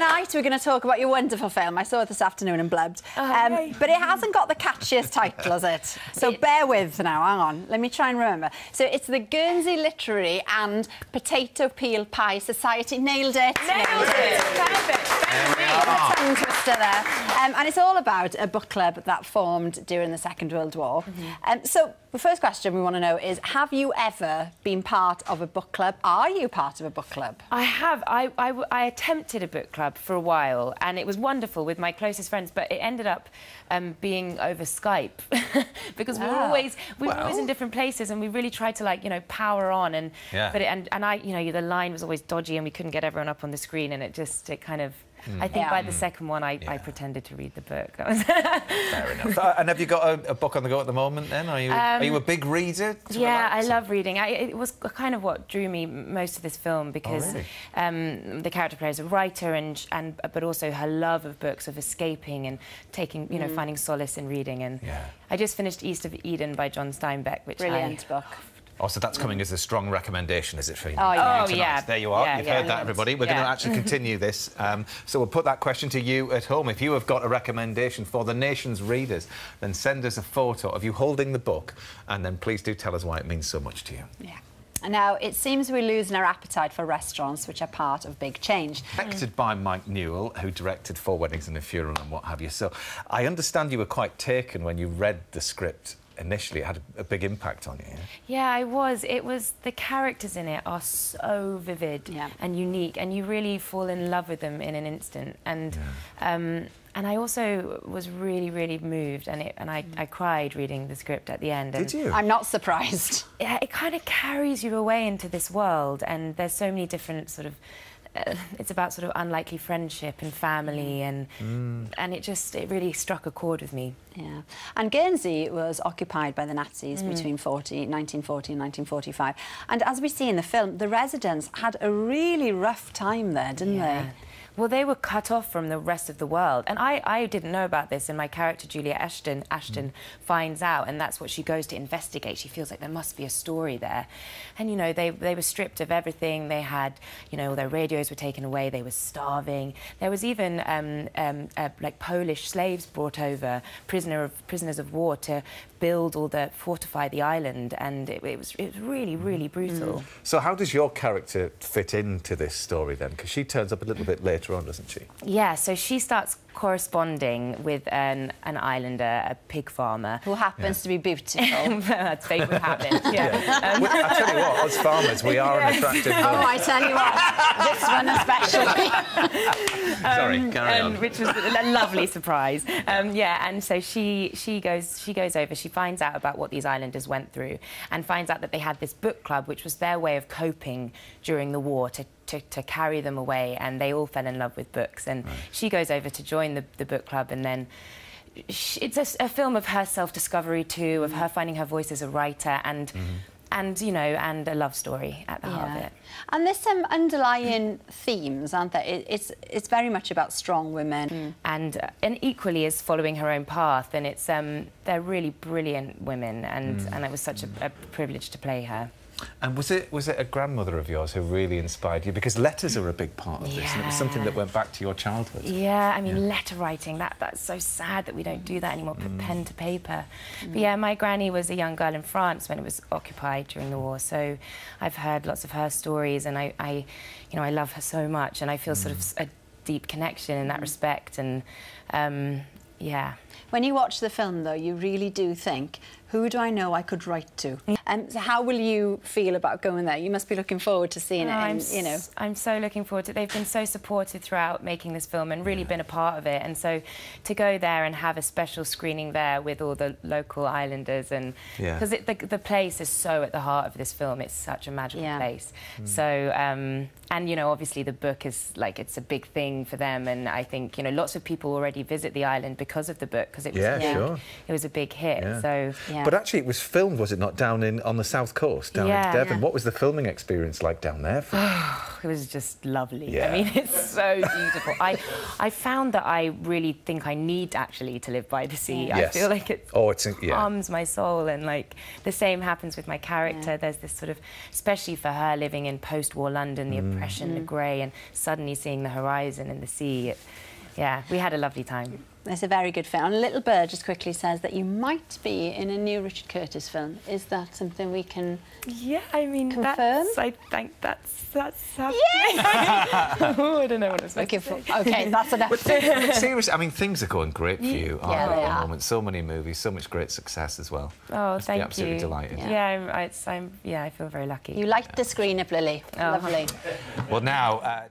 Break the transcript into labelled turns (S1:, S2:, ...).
S1: tonight we're going to talk about your wonderful film. I saw it this afternoon and blubbed.
S2: Oh,
S1: um, but it hasn't got the catchiest title, has it? So
S2: It-
S1: bear with now, hang on. Let me try and remember. So it's the Guernsey Literary and Potato Peel Pie Society. Nailed it.
S2: Nailed it. Perfect.
S1: A there. Um, and it's all about a book club that formed during the Second World War. Um, so the first question we want to know is, have you ever been part of a book club? Are you part of a book club?
S2: I have. I, I, I attempted a book club for a while, and it was wonderful with my closest friends. But it ended up um, being over Skype because we were always we were always in different places, and we really tried to like you know power on. And
S3: Yeah.
S2: but it, and and I you know the line was always dodgy, and we couldn't get everyone up on the screen, and it just it kind of. I think
S1: Yeah.
S2: by the second one, I, I pretended to read the book.
S3: Fair enough. Uh, and have you got a, a book on the go at the moment then? Are you, are you a big reader?
S2: Um, Yeah,
S3: relax?
S2: I love reading. I, it was kind of what drew me most to this film because
S3: really?
S2: um, the character plays a writer and, and but also her love of books, of escaping and taking, you know, finding solace in reading. And
S3: Yeah.
S2: I just finished East of Eden by John Steinbeck, which
S1: Brilliant
S2: I,
S1: book.
S3: Oh, so that's coming as a strong recommendation, is it, for you?
S1: Oh, yeah.
S2: Oh,
S3: tonight?
S2: yeah.
S3: There you are.
S2: Yeah,
S3: You've
S2: yeah.
S3: heard that, everybody. We're going to actually continue this. Um, so we'll put that question to you at home. If you have got a recommendation for the nation's readers, then send us a photo of you holding the book, and then please do tell us why it means so much to you.
S1: Yeah. Now, it seems we're losing our appetite for restaurants, which are part of big change.
S3: Directed by Mike Newell, who directed Four Weddings and a Funeral and what have you. So I understand you were quite taken when you read the script initially. It had a, a big impact on you. yeah?
S2: Yeah, I was. It was the characters in it are so vivid
S1: Yeah.
S2: and unique, and you really fall in love with them in an instant. And um, and I also was really, really moved, and it, and I, I cried reading the script at the end. and
S3: Did you?
S1: I'm not surprised.
S2: Yeah, it kind of carries you away into this world, and there's so many different sort of. Uh, it's about sort of unlikely friendship and family, and and it just it really struck a chord with me.
S1: Yeah. And Guernsey was occupied by the Nazis between 40, 1940 and 1945. And as we see in the film, the residents had a really rough time there, didn't they?
S2: Well, they were cut off from the rest of the world, and I, I didn't know about this. And my character Juliet Ashton Ashton finds out, and that's what she goes to investigate. She feels like there must be a story there, and you know they they were stripped of everything. They had you know their radios were taken away. They were starving. There was even um, um, uh, like Polish slaves brought over, prisoner of prisoners of war to build all the fortify the island, and it, it was it was really really brutal.
S3: So how does your character fit into this story then? Because she turns up a little bit later on, doesn't she?
S2: Yeah, so she starts corresponding with an, an islander, a pig farmer.
S1: Who happens to be beautiful.
S2: That's fake what happened. Yeah.
S3: We- I tell you what, as farmers, we are an attractive
S1: oh,
S3: bunch.
S1: I tell you what, this one especially.
S3: Sorry, carry
S2: Um,
S3: on.
S2: which was a lovely surprise. Um, yeah, and so she she goes she goes over. She finds out about what these islanders went through, and finds out that they had this book club, which was their way of coping during the war to. To, to carry them away, and they all fell in love with books. And she goes over to join the, the book club, and then sh it's a, a film of her self-discovery too, of her finding her voice as a writer, and and you know, and a love story at the heart of it.
S1: And there's some underlying themes, aren't there? It, it's, it's very much about strong women.
S2: and uh, and equally is following her own path. And it's um, they're really brilliant women, and and it was such a, a privilege to play her.
S3: And was it was it a grandmother of yours who really inspired you? Because letters are a big part of this, and it? Was something that went back to your childhood.
S2: Yeah, I mean, letter writing, that, that's so sad that we don't do that anymore, put mm. pen to paper. But mm. yeah, my granny was a young girl in France when it was occupied during the war, so I've heard lots of her stories, and I, I you know, I love her so much, and I feel sort of mm. a deep connection in that respect, and um, yeah.
S1: When you watch the film, though, you really do think, who do I know I could write to? And so how will you feel about going there? You must be looking forward to seeing
S2: Oh,
S1: it,
S2: I'm,
S1: and, you know.
S2: s- I'm so looking forward to it. They've been so supportive throughout making this film and really been a part of it. And so to go there and have a special screening there with all the local islanders and
S3: Yeah.
S2: because the, the place is so at the heart of this film. It's such a magical
S1: Yeah.
S2: place. So um, and you know obviously the book is like it's a big thing for them. And I think you know lots of people already visit the island because of the book. book because it was
S3: Yeah,
S2: big.
S3: sure.
S2: it was a big hit.
S3: Yeah.
S2: So
S1: Yeah.
S3: But actually, it was filmed, was it not, down in on the south coast, down
S2: Yeah.
S3: in Devon?
S1: Yeah.
S3: What was the filming experience like down there? For
S2: it was just lovely.
S3: Yeah.
S2: I mean, it's so beautiful. I I found that I really think I need actually to live by the sea. I feel like it
S3: Oh, it's yeah.
S2: calms my soul, and like the same happens with my character. There's this sort of, especially for her living in post-war London, the
S3: Mm.
S2: oppression, the grey, and suddenly seeing the horizon and the sea. It, yeah, we had a lovely time.
S1: It's a very good film. And Little Bird just quickly says that you might be in a new Richard Curtis film. Is that something we can...
S2: Yeah, I mean,
S1: Confirm?
S2: that's, I think that's that's happening. oh, I don't know what it's
S1: Looking for... OK, that's enough.
S3: Seriously, I mean, things are going great for you,
S1: Yeah,
S3: they,
S1: they
S3: at the moment? So many movies, so much great success as well.
S2: Oh,
S3: Must be
S2: thank
S3: absolutely
S2: you.
S3: delighted.
S2: Yeah, I'm, I, it's, I'm, yeah, I feel very lucky.
S1: You light the screen up, Lily.
S2: Oh.
S1: Lovely.
S3: Well, now. Uh,